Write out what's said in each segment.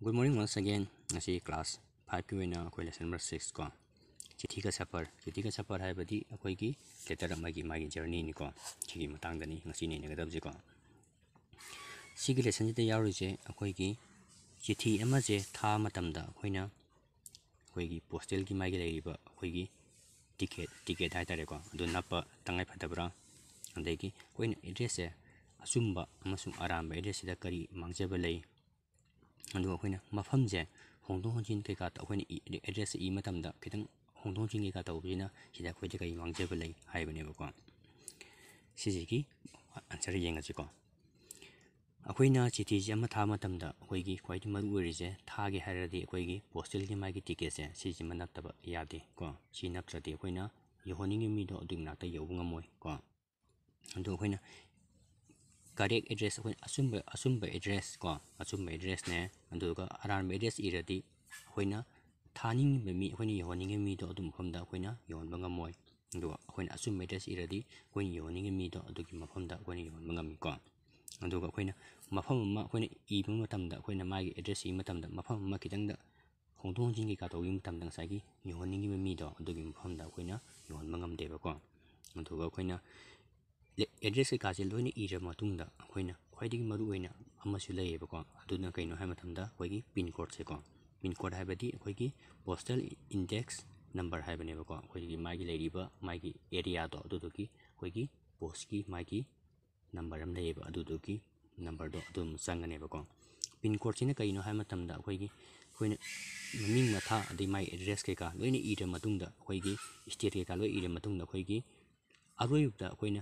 good morning once again ऐसे class five की वेना अखोई लेसन नंबर सिक्स को चिठी का सफ़र चिठी का सफ़र है बदी अखोई की लेटर मागी मागी जर्नी निको ठीक है मतांग दनी ऐसी नहीं नगद लेसन जितने यार अखोई की चिठी एम जे था की पोस्टल की मागी लेगी अखोई की टिकेट टिकेट है तेरे को नप तंगे फटबरा देखी कोई एड्रेस आराम एड्रेस इधर करी मांगजे बले ꯑꯗꯨꯒ ꯑꯩꯈꯣꯏꯅ ꯃꯐꯝꯁꯦ ꯍꯣꯡꯗꯣꯛ ꯍꯣꯡꯖꯤꯟ ꯀꯩꯀꯥ ꯑꯩꯈꯣꯏꯅ ꯑꯦꯗ꯭ꯔꯦꯁ ꯏ ꯃꯇꯝꯗ ꯈꯤꯇꯪ ꯍꯣꯡꯗꯣꯛ ꯍꯣꯡꯖꯤꯟ ꯀꯩꯀꯥ ꯇꯧꯕꯁꯤꯅ ꯁꯤꯗ ꯑꯩꯈꯣꯏꯗ ꯀꯩ ꯃꯥꯡꯖꯕ ꯂꯩ ꯍꯥꯏꯕꯅꯦꯕꯀꯣ ꯁꯤꯁꯤꯒꯤ ꯑꯟꯁꯔ ꯌꯦꯡꯉꯁꯤꯀꯣ ꯑꯩꯈꯣꯏꯅ ꯆꯤꯊꯤꯁꯦ ꯑꯃ ꯊꯥꯕ ꯃꯇꯝꯗ ꯑꯩꯈꯣꯏꯒꯤ ꯈ꯭ꯋꯥꯏꯗꯒꯤ ꯃꯔꯨ ꯑꯣꯏꯔꯤꯁꯦ ꯊꯥꯒꯦ ꯍꯥꯏꯔꯗꯤ ꯑꯩꯈꯣꯏꯒꯤ ꯄꯣꯁꯇꯦꯜꯒꯤ ꯃꯥꯒꯤ ꯇꯤꯀꯦꯠꯁꯦ ꯁꯤꯁꯤꯃ ꯅꯞꯇꯕ ꯌꯥꯗꯦ ꯀꯣ ꯁꯤ ꯅꯞꯇ꯭ꯔꯗꯤ ꯑꯩꯈꯣꯏꯅ ꯌꯧꯍꯟꯅꯤꯡꯉꯤꯕ ꯃꯤꯗꯣ ꯑꯗꯨꯒꯤ ꯃꯅꯥꯛꯇ ꯌꯧꯕ ꯉꯝꯃꯣꯏ ꯀꯣ ꯑꯗꯨ ꯑꯩꯈꯣꯏꯅ ꯀꯔꯦꯛ ꯑꯦꯗ꯭ꯔꯦꯁ ꯑꯩꯈꯣꯏ ꯑꯆꯨꯝꯕ ꯑꯆꯨꯝꯕ ꯑꯦꯗ꯭ꯔꯦꯁ ꯀꯣ ꯑꯆꯨꯝꯕ ꯑꯦꯗ꯭ꯔꯦꯁꯅꯦ ꯑꯗꯨꯒ ꯑꯔꯥꯟꯕ ꯑꯦꯗ꯭ꯔꯦꯁ ꯏꯔꯗꯤ ꯑꯩꯈꯣꯏꯅ ꯊꯥꯅꯤꯡꯉꯤꯕ ꯃꯤ ꯑꯩꯈꯣꯏꯅ ꯌꯧꯍꯟꯅꯤꯡꯉꯤꯕ ꯃꯤꯗꯣ ꯑꯗꯨ ꯃꯐꯝꯗ ꯑꯩꯈꯣꯏꯅ ꯌꯧꯍꯟꯕ ꯉꯝꯃꯣꯏ ꯑꯗꯨꯒ ꯑꯩꯈꯣꯏꯅ ꯑꯆꯨꯝꯕ ꯑꯦꯗ꯭ꯔꯦꯁ ꯏꯔꯗꯤ ꯑꯩꯈꯣꯏꯅ ꯌꯧꯍꯟꯅꯤꯡꯉꯤꯕ ꯃꯤꯗꯣ ꯑꯗꯨꯒꯤ ꯃꯐꯝꯗ ꯑꯩꯈꯣꯏꯅ ꯌꯧꯍꯟꯕ ꯉꯝꯃꯤ ꯀꯣ ꯑꯗꯨꯒ ꯑꯩꯈꯣꯏꯅ ꯃꯐꯝ ꯑꯃ ꯑꯩꯈꯣꯏꯅ ꯏꯕ ꯃꯇꯝꯗ ꯑꯩꯈꯣꯏꯅ ꯃꯥꯒꯤ ꯑꯦꯗ꯭ꯔꯦꯁ ꯏꯕ ꯃꯇꯝꯗ ꯃꯐꯝ ꯑꯃ ꯈꯤꯇꯪꯗ ꯍꯣꯡꯗꯣꯛ ꯍꯣꯡꯖꯤꯟ ꯀꯩꯀꯥ ꯇꯧꯕꯒꯤ ꯃꯇꯝꯗ ꯉꯁꯥꯏꯒꯤ ꯌꯧꯍꯟꯅꯤꯡꯉꯤꯕ ꯃꯤꯗꯣ ꯑꯗꯨꯒꯤ ꯃꯐꯝꯗ ꯑꯩꯈꯣꯏꯅ ꯌꯧꯍꯟꯕ ꯉꯝꯗꯦꯕꯀꯣ ꯑꯗꯨꯒ ꯑꯩꯈꯣꯏꯅ ꯑꯦꯗ꯭ꯔꯦꯁ ꯀꯩꯀꯥꯁꯦ ꯂꯣꯏꯅꯏꯔꯕ ꯃꯇꯨꯡꯗ ꯑꯩꯈꯣꯏꯅ ꯈ꯭ꯋꯥꯏꯗꯒꯤ ꯃꯔꯨꯑꯣꯏꯅ ꯑꯃꯁꯨ ꯂꯩꯌꯦꯕꯀꯣ ꯑꯗꯨꯅ ꯀꯩꯅꯣ ꯍꯥꯏꯕ ꯃꯇꯝꯗ ꯑꯩꯈꯣꯏꯒꯤ ꯄꯤꯟ ꯀꯣꯗꯁꯦꯀꯣ ꯄꯤꯟ ꯀꯣꯗ ꯍꯥꯏꯕꯗꯤ ꯑꯩꯈꯣꯏꯒꯤ ꯄꯣꯁꯇꯦꯜ ꯏꯟꯗꯦꯛꯁ ꯅꯝꯕꯔ ꯍꯥꯏꯕꯅꯦꯕꯀꯣ ꯑꯩꯈꯣꯏꯒꯤ ꯃꯥꯒꯤ ꯂꯩꯔꯤꯕ ꯃꯥꯒꯤ ꯑꯦꯔꯤꯌꯥꯗꯣ ꯑꯗꯨꯗꯨꯒꯤ ꯑꯩꯈꯣꯏꯒꯤ ꯄꯣꯁꯀꯤ ꯃꯥꯒꯤ ꯅꯝꯕꯔ ꯑꯃ ꯂꯩꯌꯦꯕ ꯑꯗꯨꯗꯨꯒꯤ ꯅꯝꯕꯔꯗꯣ ꯑꯗꯨꯝ ꯆꯪꯒꯅꯦꯕꯀꯣ ꯄꯤꯟ ꯀꯣꯗꯁꯤꯅ ꯀꯩꯅꯣ ꯍꯥꯏꯕ ꯃꯇꯝꯗ ꯑꯩꯈꯣꯏꯒꯤ ꯑꯩꯈꯣꯏꯅ ꯃꯃꯤꯡ ꯃꯊꯥ ꯑꯗꯩ ꯃꯥꯒꯤ ꯑꯦꯗ꯭ꯔꯦꯁ ꯀꯩꯀꯥ ꯂꯣꯏꯅ ꯏꯔ ꯃꯇꯨꯡꯗ ꯑꯩꯈꯣꯏꯒꯤ ꯏꯁꯇꯦꯠ ꯀꯩꯀꯥ ꯂꯣꯏ ꯏꯔ ꯃꯇꯨꯡꯗ ꯑꯩꯈꯣꯏꯒꯤ ꯑꯔꯣꯏꯕꯗ ꯑꯩꯈꯣꯏꯅ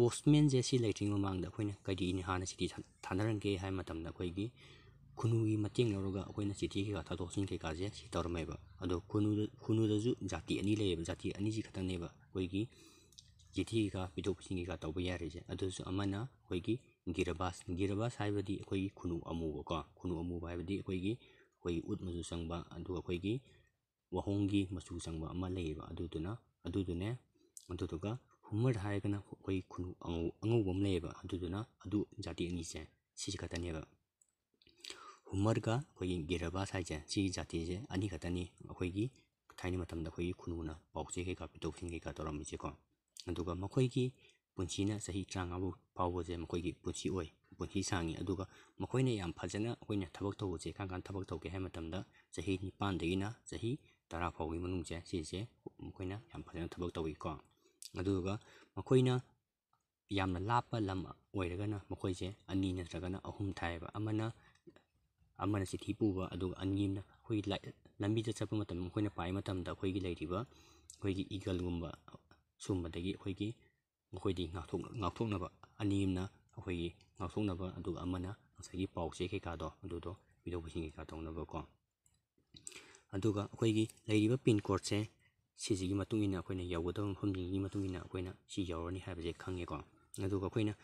ꯄꯣꯁꯃꯦꯟꯁꯦ ꯁꯤ ꯂꯩꯇ꯭ꯔꯤꯉꯩ ꯃꯃꯥꯡꯗ ꯑꯩꯈꯣꯏꯅ ꯀꯔꯤꯅꯤ ꯍꯥꯟꯅ ꯆꯤꯊꯤ ꯊꯥꯅꯔꯝꯒꯦ ꯍꯥꯏꯕ ꯃꯇꯝꯗ ꯑꯩꯈꯣꯏꯒꯤ ꯈꯨꯅꯨꯒꯤ ꯃꯇꯦꯡ ꯂꯧꯔꯒ ꯑꯩꯈꯣꯏꯅ ꯆꯤꯊꯤ ꯀꯩꯀꯥ ꯊꯥꯗꯣꯛ ꯊꯥꯖꯤꯟ ꯀꯩꯀꯥꯁꯦ ꯁꯤ ꯇꯧꯔꯝꯃꯦꯕ ꯑꯗꯣ ꯈꯨꯅꯨꯗ ꯈꯨꯅꯨꯗꯁꯨ ꯖꯥꯇꯤ ꯑꯅꯤ ꯂꯩꯌꯦꯕ ꯖꯥꯇꯤ ꯑꯅꯤꯁꯤ ꯈꯛꯇꯪꯅꯦꯕ ꯑꯩꯈꯣꯏꯒꯤ ꯆꯤꯊꯤ ꯀꯩꯀꯥ ꯄꯤꯊꯣꯛ ꯄꯤꯁꯤꯟ ꯀꯩꯀꯥ ꯇꯧꯕ ꯌꯥꯔꯤꯁꯦ ꯑꯗꯨꯁꯨ ꯑꯃꯅ ꯑꯩꯈꯣꯏꯒꯤ ꯒꯤꯔꯕꯥꯁ ꯒꯤꯔꯕꯥꯁ ꯍꯥꯏꯕꯗꯤ ꯑꯩꯈꯣꯏꯒꯤ ꯈꯨꯅꯨ ꯑꯃꯨꯕꯀꯣ ꯈꯨꯅꯨ ꯑꯃꯨꯕ ꯍꯥꯏꯕꯗꯤ ꯑꯩꯈꯣꯏꯒꯤ ꯑꯩꯈꯣꯏꯒꯤ ꯎꯠ ꯃꯆꯨ ꯆꯪꯕ ꯑꯗꯨꯒ ꯑꯩꯈꯣꯏꯒꯤ ꯋꯥꯍꯣꯡꯒꯤ ꯃꯆꯨ ꯆꯪꯕ ꯑꯃ ꯂꯩꯌꯦꯕ ꯑꯗꯨꯗꯨꯅ ꯑꯗꯨꯗꯨꯅꯦ ꯑꯗꯨꯗꯨꯒ umar haigana koi kunu ang ang womle ba adu duna adu jati ni se si kata ni ba umar ga koi geraba sai je si jati je ani kata ni koi gi 타이니 마탐다 거기 군우나 먹지게 가비도 생기가 돌아미 지고 누가 뭐 거기 본치나 사히 장하고 바오제 뭐 거기 본치 오이 본치 상이 누가 뭐 거기는 양 파제나 거기는 타벅도 오제 간간 타벅도 오게 해마탐다 사히 니반데이나 사히 따라 보기 문제 시제 뭐 거기는 양 파제나 타벅도 오이고 ꯑꯗꯨꯒ ꯃꯈꯣꯏꯅ ꯌꯥꯝꯅ ꯂꯥꯞꯄ ꯂꯝ ꯑꯣꯏꯔꯒꯅ ꯃꯈꯣꯏꯁꯦ ꯑꯅꯤ ꯅꯠꯇ꯭ꯔꯒꯅ ꯑꯍꯨꯝ ꯊꯥꯏꯌꯦꯕ ꯑꯃꯅ ꯑꯃꯅ ꯆꯤꯊꯤ ꯄꯨꯕ ꯑꯗꯨꯒ ꯑꯅꯤ ꯑꯃꯅ ꯑꯩꯈꯣꯏꯒꯤ ꯂꯝꯕꯤꯗ ꯆꯠꯄ ꯃꯇꯝꯗ ꯃꯈꯣꯏꯅ ꯄꯥꯏ ꯃꯇꯝꯗ ꯑꯩꯈꯣꯏꯒꯤ ꯂꯩꯔꯤꯕ ꯑꯩꯈꯣꯏꯒꯤ ꯏꯒꯜꯒꯨꯝꯕ ꯁꯨꯝꯕꯗꯒꯤ ꯑꯩꯈꯣꯏꯒꯤ ꯃꯈꯣꯏꯗꯤ ꯉꯥꯛꯊꯣꯛꯅꯕ ꯑꯅꯤ ꯑꯃꯅ ꯑꯩꯈꯣꯏꯒꯤ ꯉꯥꯛꯊꯣꯛꯅꯕ ꯑꯗꯨꯒ ꯑꯃꯅ ꯉꯁꯥꯏꯒꯤ ꯄꯥꯎꯆꯦ ꯀꯩꯀꯥꯗꯣ ꯑꯗꯨꯗꯣ ꯄꯤꯊꯣꯛ ꯄꯤꯁꯤꯟ ꯀꯩꯀꯥ ꯇꯧꯅꯕꯀꯣ ꯑꯗꯨꯒ ꯑꯩꯈꯣꯏꯒꯤ ꯂꯩꯔꯤꯕ ꯄꯤꯟ ꯀꯣꯗꯁꯦ ꯁꯤꯁꯤꯒꯤ ꯃꯇꯨꯡ ꯏꯟꯅ ꯑꯩꯈꯣꯏꯅ ꯌꯧꯒꯗꯕ ꯃꯐꯝꯁꯤꯡꯒꯤ ꯃꯇꯨꯡ ꯏꯟꯅ ꯑꯩꯈꯣꯏꯅ ꯁꯤ ꯌꯧꯔꯅꯤ ꯍꯥꯏꯕꯁꯦ ꯈꯪꯉꯦꯀꯣ ꯑꯗꯨꯒ ꯑꯩꯈꯣꯏꯅ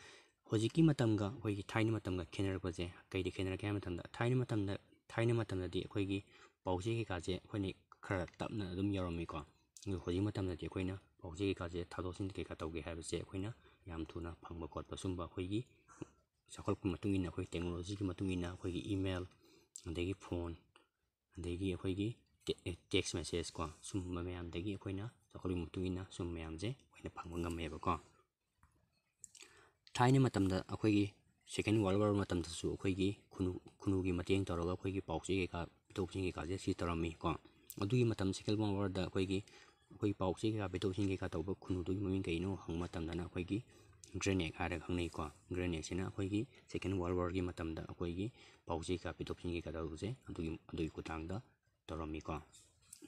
ꯍꯧꯖꯤꯛꯀꯤ ꯃꯇꯝꯒ ꯑꯩꯈꯣꯏꯒꯤ ꯊꯥꯏꯅ ꯃꯇꯝꯒ ꯈꯦꯠꯅꯔꯛꯄꯁꯦ ꯀꯩꯗ ꯈꯦꯠꯅꯔꯛꯀꯦ ꯍꯥꯏꯕ ꯃꯇꯝꯗ ꯊꯥꯏꯅ ꯃꯇꯝꯗ ꯊꯥꯏꯅ ꯃꯇꯝꯗꯗꯤ ꯑꯩꯈꯣꯏꯒꯤ ꯄꯥꯎꯆꯦ ꯀꯩꯀꯥꯁꯦ ꯑꯩꯈꯣꯏꯅ ꯈꯔ ꯇꯞꯅ ꯑꯗꯨꯝ ꯌꯧꯔꯝꯃꯤꯀꯣ ꯑꯗꯨ ꯍꯧꯖꯤꯛ ꯃꯇꯝꯗꯗꯤ ꯑꯩꯈꯣꯏꯅ ꯄꯥꯎꯆꯦ ꯀꯩꯀꯥꯁꯦ ꯊꯥꯗꯣꯛꯁꯤꯟ ꯀꯩꯀꯥ ꯇꯧꯒꯦ ꯍꯥꯏꯕꯁꯦ ꯑꯩꯈꯣꯏꯅ ꯌꯥꯝ ꯊꯨꯅ ꯐꯪꯕ ꯈꯣꯠꯄ ꯁꯨꯝꯕ ꯑꯩꯈꯣꯏꯒꯤ ꯆꯥꯎꯈꯠꯂꯛꯄ ꯃꯇꯨꯡ ꯏꯟꯅ ꯑꯩꯈꯣꯏ ꯇꯦꯛꯅꯣꯂꯣꯖꯤꯒꯤ ꯃꯇꯨꯡ ꯏꯟꯅ ꯑꯩꯈꯣꯏꯒꯤ ꯏꯃꯦꯜ ꯑꯗꯒꯤ ꯐꯣꯟ ꯑꯗꯒꯤ ꯑꯩꯈꯣꯏꯒꯤ ꯇꯦꯛꯁ ꯃꯦꯁꯦꯖ ꯀꯣ ꯁꯨꯝꯕ ꯃꯌꯥꯝꯗꯒꯤ ꯑꯩꯈꯣꯏꯅ ꯆꯥꯎꯈꯠꯂꯛꯄꯒꯤ ꯃꯇꯨꯡ ꯏꯟꯅ ꯁꯨꯝꯕ ꯃꯌꯥꯝꯁꯦ ꯑꯩꯈꯣꯏꯅ ꯐꯪꯕ ꯉꯝꯃꯦꯕꯀꯣ ꯊꯥꯏꯅ ꯃꯇꯝꯗ ꯑꯩꯈꯣꯏꯒꯤ ꯁꯦꯀꯦꯟ ꯋꯥꯔꯜ ꯋꯥꯔ ꯃꯇꯝꯗꯁꯨ ꯑꯩꯈꯣꯏꯒꯤ ꯈꯨꯅꯨ ꯈꯨꯅꯨꯒꯤ ꯃꯇꯦꯡ ꯇꯧꯔꯒ ꯑꯩꯈꯣꯏꯒꯤ ꯄꯥꯎꯆꯦ ꯀꯩꯀꯥ ꯄꯤꯊꯣꯛ ꯄꯤꯁꯤꯟ ꯀꯩꯀꯥꯁꯦ ꯁꯤ ꯇꯧꯔꯝꯃꯤ ꯀꯣ ꯑꯗꯨꯒꯤ ꯃꯇꯝ ꯁꯦꯀꯦꯟ ꯋꯥꯔꯜ ꯋꯥꯔꯗ ꯑꯩꯈꯣꯏꯒꯤ ꯑꯩꯈꯣꯏ ꯄꯥꯎꯆꯦ ꯀꯩꯀꯥ ꯄꯤꯊꯣꯛ ꯄꯤꯁꯤꯟ ꯀꯩꯀꯥ ꯇꯧꯕ ꯈꯨꯅꯨꯗꯨꯒꯤ ꯃꯃꯤꯡ ꯀꯩꯅꯣ ꯍꯪꯕ ꯃꯇꯝꯗꯅ ꯑꯩꯈꯣꯏꯒꯤ ꯒ꯭ꯔꯦꯅꯦꯛ ꯍꯥꯏꯔꯒ ꯈꯪꯅꯩꯀꯣ ꯒ꯭ꯔꯦꯅꯦꯛꯁꯤꯅ ꯑꯩꯈꯣꯏꯒꯤ ꯁꯦꯀꯦꯟ ꯋꯥꯔꯜ ꯋꯥꯔꯒꯤ ꯃꯇꯝꯗ ꯑꯩꯈꯣꯏꯒꯤ ꯄꯥꯎꯆꯦ ꯀꯩꯀꯥ ꯄꯤꯊꯣꯛ ꯄꯤꯁꯤꯟ ꯀꯩꯀꯥ ꯇꯧꯕꯁꯦ ꯑꯗꯨꯒꯤ ꯑꯗꯨꯒꯤ ꯈꯨꯠꯊꯥꯡꯗ ꯇꯧꯔꯝꯃꯤꯀꯣ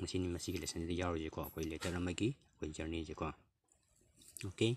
ꯃꯁꯤꯅꯤ ꯃꯁꯤꯒꯤ ꯂꯦꯁꯟꯁꯤꯗ ꯌꯥꯎꯔꯤꯁꯦꯀꯣ ꯑꯩꯈꯣꯏ ꯂꯦꯇꯔ ꯑꯃꯒꯤ ꯑꯩꯈꯣꯏ ꯖꯔꯅꯤꯁꯦꯀꯣ ꯑꯣꯀꯦ